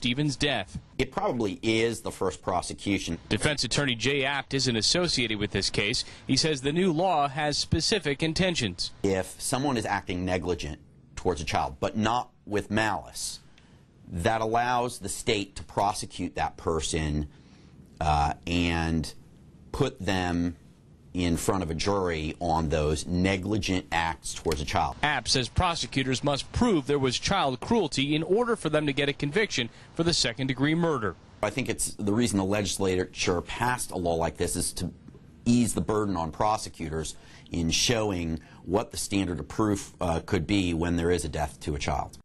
Stephen's death. It probably is the first prosecution. Defense attorney Jay Abt isn't associated with this case. He says the new law has specific intentions. If someone is acting negligent towards a child, but not with malice, that allows the state to prosecute that person uh, and put them in front of a jury on those negligent acts towards a child. Abt says prosecutors must prove there was child cruelty in order for them to get a conviction for the second degree murder. I think it's the reason the legislature passed a law like this is to ease the burden on prosecutors in showing what the standard of proof uh, could be when there is a death to a child.